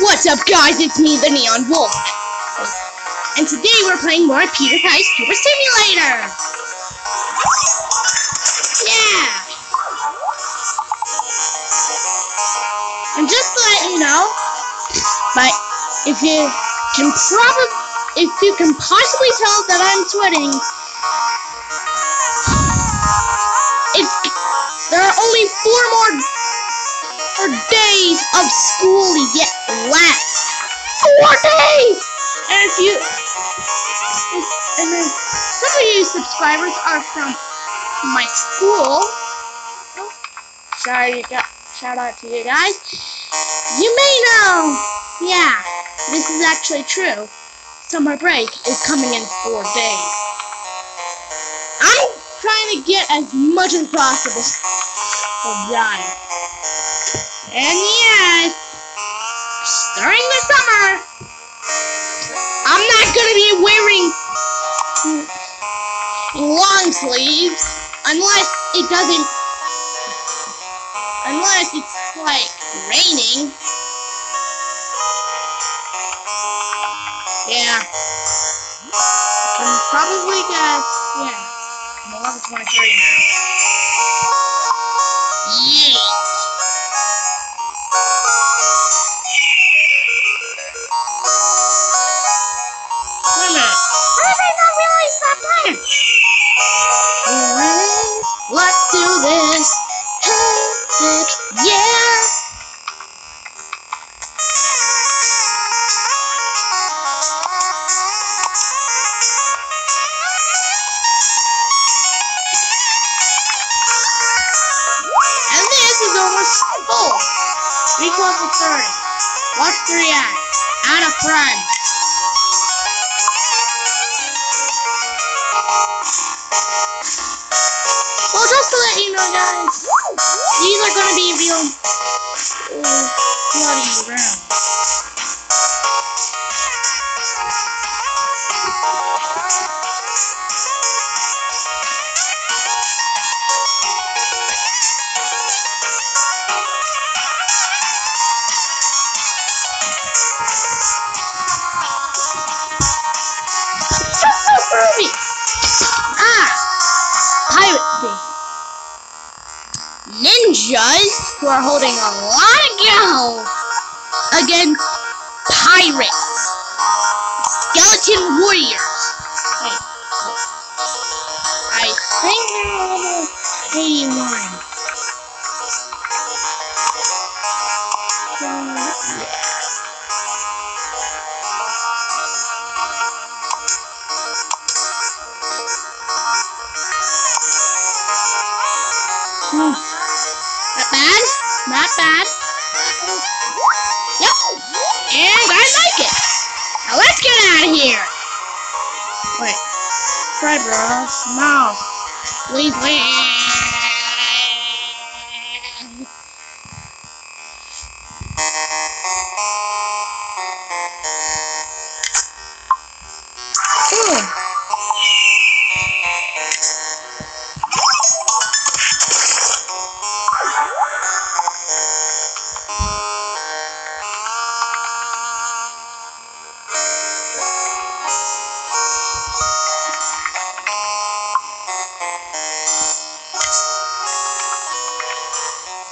What's up guys, it's me, the Neon Wolf. And today we're playing more Peter PewDiePie's Tuber Simulator. Yeah. And just to let you know, but if you can probably, if you can possibly tell that I'm sweating, it's, there are only four more days of school yet And if you, if, and then some of you subscribers are from my school. Sorry, shout out to you guys. You may know, yeah, this is actually true. Summer break is coming in four days. I'm trying to get as much as possible done. And yes, during the summer, I'm not gonna be wearing long sleeves unless it doesn't, unless it's like raining. Yeah. Can probably guess, yeah. I'm 11 23 now. Yay! Equals to 30. Watch three ads. Add a friend. Well, just to let you know, guys, these are going to be real uh, bloody rounds. Ninjas who are holding a lot of gals against pirates. Skeleton warriors. I think almost 81. Bad. Not bad. Yep. And I like it. Now let's get out of here. Wait. Fred Ross. No. Please leave.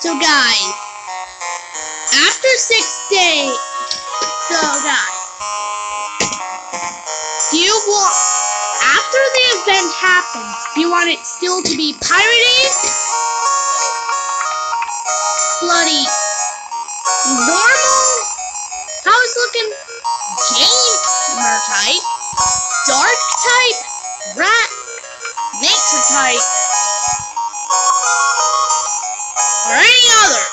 So guys, after six days, so guys, do you want, after the event happens, do you want it still to be pirated? Bloody normal? How's looking gamer type? Dark type? Rat? Nature type? Or any other.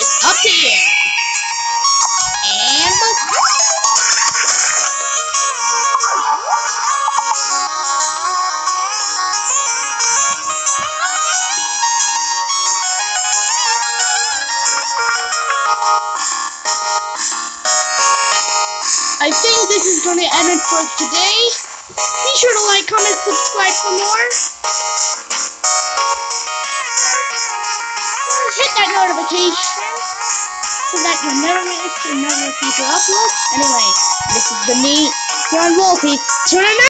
It's up to you. I think this is going to end it for today. Be sure to like, comment, subscribe for more. Hit that notification so that you never miss another future upload. Anyway, this is the me, John Wolfie. Turn